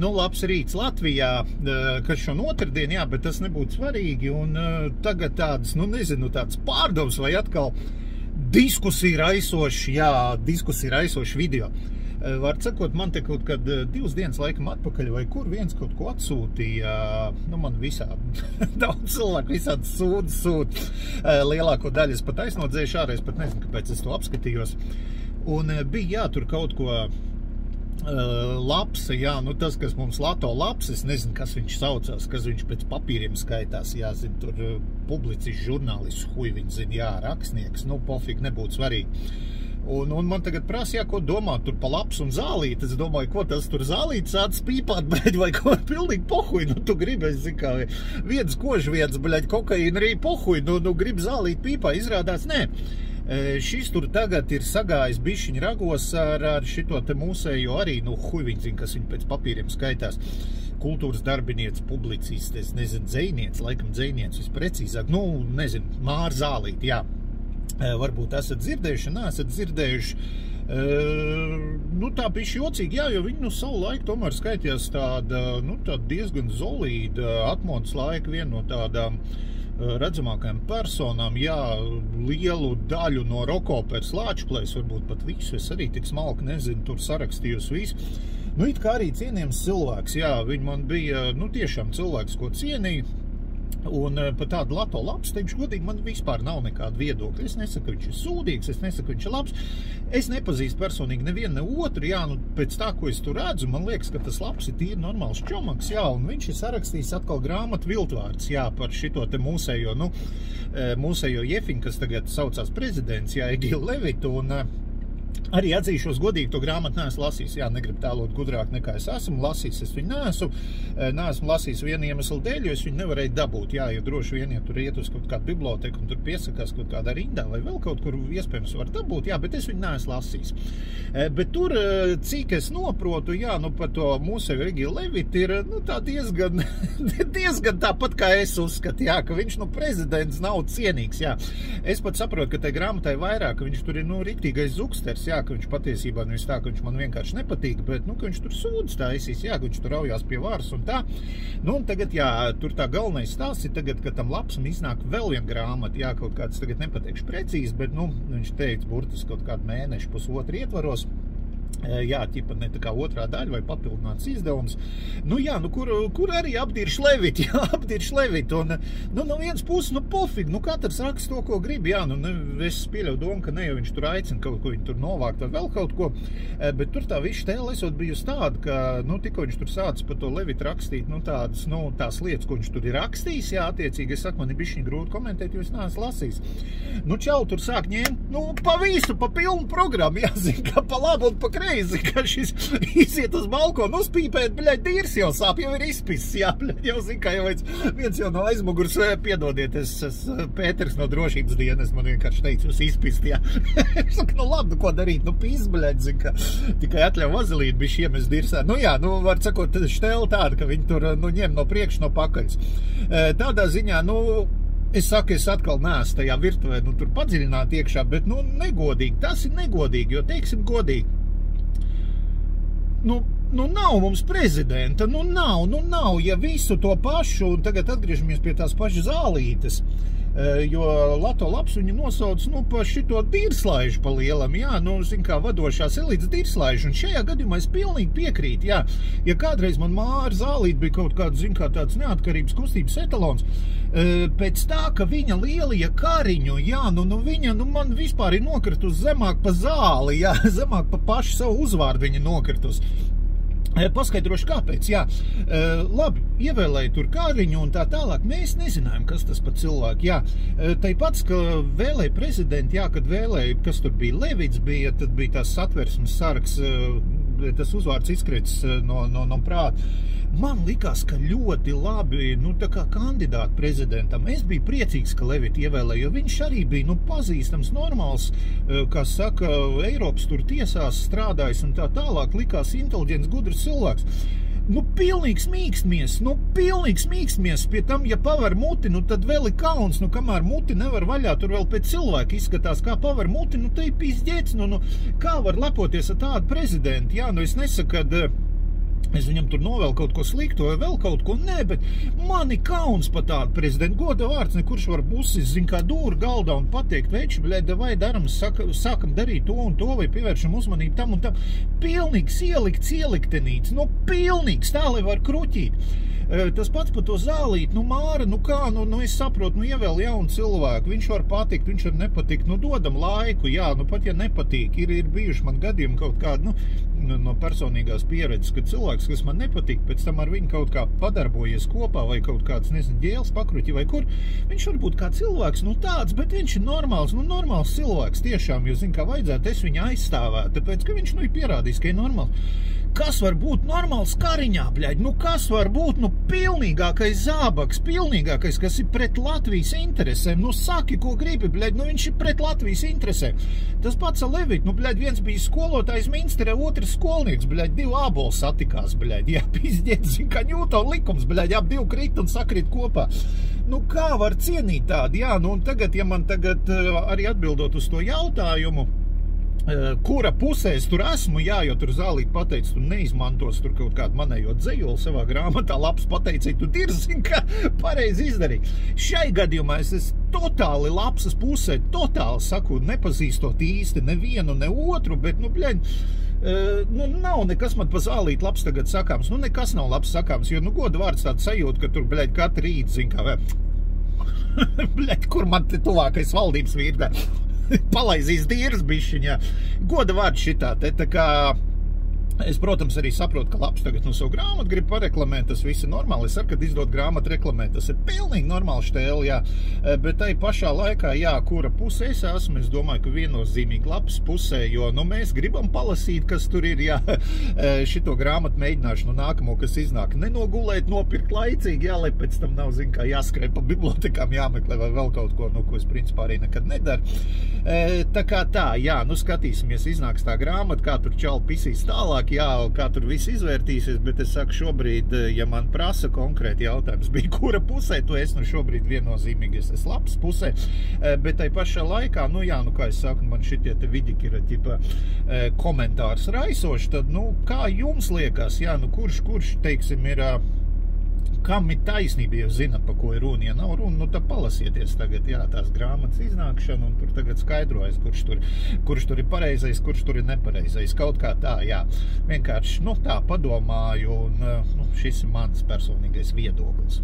nu, labs rīts Latvijā, kas šo otrdienu, jā, bet tas nebūtu svarīgi. Un tagad tādas, nu, nezinu, tādas pārdomas vai atkal diskusija raisoši, jā, diskusija raisoši video. Var sakot, man te kaut kad divas dienas laikam atpakaļ, vai kur viens kaut ko atsūtīja, nu, man visādi, daudz cilvēku visādi sūd, sūd. Lielāko daļu es pat aiznodzēju es pat nezinu, kāpēc es to apskatījos. Un bija, jā, tur kaut ko lapsa, jā, nu tas, kas mums lato laps, es nezinu, kas viņš saucās, kas viņš pēc papīriem skaitās, jāzina, tur publicists, žurnālists, huj, viņš zina, jā, rakstnieks, nu, pofīgi nebūtu svarīgi. Un, un man tagad prasa, jā, ko domāt tur pa laps un zālīt. Es domāju, ko tas tur zālīt sāc pīpāt, bļaļ, vai ko pilnīgi pohuj. Nu, tu gribi, es zinu, kā viens kožvietas, bļaļ, kokaīna arī pohuj. Nu, nu, grib zālīt pīpā, izrādās, nē. Šis tur tagad ir sagājis bišķiņu ragos ar, ar šito te mūsējo arī, nu, huj, viņi zina, kas viņi pēc papīriem skaitās. Kultūras darbiniec, publicists, es nezinu, dzēniec, laikam dzēniec visprecīzāk. Nu, nezinu, Māra Zālīt, jā. Varbūt esat dzirdējuši, neesat dzirdējuši. Nu, tā bija jocīga, jā, jo viņi nu savu laiku tomēr skaitījās tāda, nu, tāda diezgan zolīda atmodas laika, viena no tādām uh, redzamākajām personām, jā, lielu daļu no rokoperas lāčplēs, varbūt pat visu, es arī tik smalki nezinu, tur sarakstījusi visu. Nu, it kā arī cienījams cilvēks, jā, viņi man bija, nu, tiešām cilvēks, ko cienīja, Un par tādu Lato labs, teikšu godīgi, man vispār nav nekāda viedokļa. Es nesaku, viņš ir sūdīgs, es nesaku, viņš ir labs. Es nepazīstu personīgi nevienu ne otru, jā, nu pēc tā, ko es tur redzu, man liekas, ka tas labs ir tīri normāls čomaks, jā, un viņš ir sarakstījis atkal grāmatu viltvārds, jā, par šito te mūsējo, nu, mūsējo jefiņu, kas tagad saucās prezidents, jā, Egilu Levitu, un Arī atzīšos godīgi, to grāmatu neesmu lasījis. Jā, negribu tēlot gudrāk nekā es esmu lasījis. Es viņu neesmu, neesmu lasījis vienu iemeslu dēļ, jo es viņu nevarēju dabūt. Jā, jo droši vien, ja tur iet uz kaut kādu biblioteku un tur piesakās kaut kādā rindā vai vēl kaut kur iespējams var dabūt, jā, bet es viņu neesmu lasījis. Bet tur, cik es noprotu, jā, nu par to mūsu Regiju Levitu ir, nu tā diezgan, diezgan tāpat kā es uzskatu, jā, ka viņš, nu, prezidents nav cienīgs, jā. Es pat saprotu, ka tai grāmatai vairāk, ka viņš tur ir, nu, riktīgais zuksters, jā, ka viņš patiesībā nevis tā, ka viņš man vienkārši nepatīk, bet, nu, ka viņš tur sūdz taisīs, jā, ka viņš tur raujās pie vāras un tā. Nu, un tagad, jā, tur tā galvenais stāsts ir tagad, ka tam lapsam iznāk vēl viena grāmata, jā, kaut kāds tagad nepateikšu precīzi, bet, nu, viņš teica, burtiski kaut kādu mēnešu pusotru ietvaros. Jā, ķipa ne tā kā otrā daļa vai papildināts izdevums. Nu jā, nu kur, kur arī apdirš Levit, jā, apdirš Levit. Un, nu, no vienas puses, nu pofīgi, nu katrs raksta to, ko grib, jā, nu ne, es pieļauju domu, ka ne jau viņš tur aicina kaut ko, viņi tur novākt vai vēl kaut ko, bet tur tā viss tēla esot bijusi tāda, ka, nu, tikko viņš tur sācis par to Levit rakstīt, nu, tādas, nu, tās lietas, ko viņš tur ir rakstījis, jā, attiecīgi, es saku, man ir bišķiņ grūti komentēt, jo es neesmu lasījis. Nu, čau, tur sāk ņemt, nu, pa visu, pa pilnu programmu, jāzina, ka pa labu un pa kreisi, ka šis iziet uz balkonu, uzpīpēt, bļaļ, dīrs jau sāp, jau ir izpiss, jā, bļaļ, jau zina, ka jau viens jau no aizmugurs, piedodiet, es, es Pēters no drošības dienas man vienkārši teica, jūs izpist, jā. es saku, nu labi, nu ko darīt, nu pīs, bļaļ, zina, ka tikai atļauj vazelīt, bišķi iemest dirsā. Nu jā, nu var sakot, štēl tāda, ka viņi tur, nu, ņem no priekš, no pakaļas. Tādā ziņā, nu, Es saku, es atkal neesmu tajā virtuvē, nu, tur padziļināt iekšā, bet, nu, negodīgi. Tas ir negodīgi, jo, teiksim, godīgi. Nu, nu, nav mums prezidenta, nu, nav, nu, nav. Ja visu to pašu, un tagad atgriežamies pie tās pašas zālītes, jo Lato labs viņu nosauc, nu, pa šito dirslaižu pa lielam, jā, nu, zin kā, vadošās elites dirslaižu, un šajā gadījumā es pilnīgi piekrītu, jā, ja kādreiz man Māra Zālīt bija kaut kāds, zin kā, tāds neatkarības kustības etalons, pēc tā, ka viņa lielie kariņu, jā, nu, nu, viņa, nu, man vispār ir nokritus zemāk pa zāli, jā, zemāk pa pašu savu uzvārdu viņa nokritus. Paskaidrošu, kāpēc. Jā, labi, ievēlēja tur kāriņu un tā tālāk. Mēs nezinājām, kas tas par cilvēku. Jā, tāpat, ka vēlēja prezidentu, jā, kad vēlēja, kas tur bija Levits, bija, tad bija tās satversmes sargs, tas uzvārds izkritis no, no, no prāta. Man likās, ka ļoti labi, nu, tā kā kandidāti prezidentam. Es biju priecīgs, ka Levita ievēlēja, jo viņš arī bija, nu, pazīstams, normāls, kā saka, Eiropas tur tiesās strādājis un tā tālāk. Likās inteliģents, gudrs cilvēks. Nu, pilnīgs mīkstmies, nu, pilnīgs mīkstmies. Pie tam, ja paver muti, nu, tad vēl ir kauns, nu, kamēr muti nevar vaļā, tur vēl pēc cilvēka izskatās, kā paver muti, nu, te ir pizģēts, nu, nu, kā var lepoties ar tādu prezidentu? Jā, nu, es nesaku, kad Es viņam tur novēlu kaut ko sliktu, vai vēl kaut ko nē, bet mani kauns par tādu prezidentu goda vārds. Nekurš var busis, zin, kā dūri galdā un pateikt, veči, bļēd, vai daram, saka, sākam darīt to un to, vai pievēršam uzmanību tam un tam. Pilnīgs ielikts ieliktenīts, no pilnīgs tā, lai var kruķīt. Tas pats par to zālīt, nu, Māra, nu kā, nu, nu es saprotu, nu, ievēl jaunu cilvēku, viņš var patikt, viņš var nepatikt, nu, dodam laiku, jā, nu, pat ja nepatīk, ir, ir bijuši man gadījumi kaut kādi, nu, no personīgās pieredzes, ka cilvēks, kas man nepatīk, pēc tam ar viņu kaut kā padarbojies kopā vai kaut kāds, nezinu, ģēles pakruķi vai kur, viņš var būt kā cilvēks, nu, tāds, bet viņš ir normāls, nu, normāls cilvēks tiešām, jo, zin, kā vajadzētu, es viņu aizstāvētu, tāpēc, ka viņš, nu, ir pierādījis, ka ir normāls. Kas var būt normāls kariņā, bļaļ? Nu, kas var būt, nu, pilnīgākais zābaks, pilnīgākais, kas ir pret Latvijas interesēm? Nu, saki, ko gribi, bļaļ, nu, viņš ir pret Latvijas interesēm. Tas pats Levit, nu, bļaļ, viens bija skolotājs Minsterē, otrs skolnieks, bļaļ, divi āboli satikās, bļaļ, jā, pizdiet, zin, kā Ņūton likums, bļaļ, ap divu krīt un sakrit kopā. Nu, kā var cienīt tādu, jā, nu, un tagad, ja man tagad arī atbildot uz to jautājumu, kura pusē es tur esmu, jā, jo tur zālīt pateica, tu neizmantos tur kaut kādu manējo dzējoli savā grāmatā, labs pateicīja, tu dirzini, ka pareizi izdarīji. Šai gadījumā es esmu totāli lapsas pusē, totāli saku, nepazīstot īsti nevienu, ne otru, bet, nu, bļaļ, nu, nav nekas man pa zālīt labs tagad sakāms, nu, nekas nav labs sakāms, jo, nu, goda vārds tāds sajūta, ka tur, bļaļ, katru rīt, zin kā, vai, bļaļ, kur man te tuvākais valdības vīrdē palaizīs dīras bišķiņā. Goda vārds šitā, te tā kā Es, protams, arī saprotu, ka labs tagad no savu grāmatu grib pareklamēt, tas viss ir normāli. Es saku, kad izdod grāmatu reklamēt, tas ir pilnīgi normāli štēli, jā. E, bet tai pašā laikā, jā, kura pusē es esmu, es domāju, ka viennozīmīgi labs pusē, jo, nu, mēs gribam palasīt, kas tur ir, jā, e, šito grāmatu mēģināšu no nākamo, kas iznāk, nenogulēt, nopirkt laicīgi, jā, lai pēc tam nav, zin, kā jāskrēj pa bibliotekām, jāmeklē vai vēl kaut ko, nu, ko es principā arī nekad nedaru. E, tā kā tā, jā, nu, skatīsimies, iznāks tā grāmata, kā tur čali pisīs tālāk, tālāk, jā, kā tur viss izvērtīsies, bet es saku, šobrīd, eh, ja man prasa konkrēti jautājums, bija kura pusē, tu esi nu šobrīd viennozīmīgi, es esmu labs pusē, eh, bet tai pašā laikā, nu jā, nu kā es saku, man šitie te vidiki ir, ķipa, eh, komentārs raisoši, tad, nu, kā jums liekas, jā, nu kurš, kurš, teiksim, ir kam ir taisnība, ja zinat, pa ko ir runa. Ja nav runa, nu tad palasieties tagad, jā, tās grāmatas iznākšana, un tur tagad skaidrojas, kurš tur, kurš tur ir pareizais, kurš tur ir nepareizais. Kaut kā tā, jā. Vienkārši, nu tā padomāju, un nu, šis ir mans personīgais viedoklis.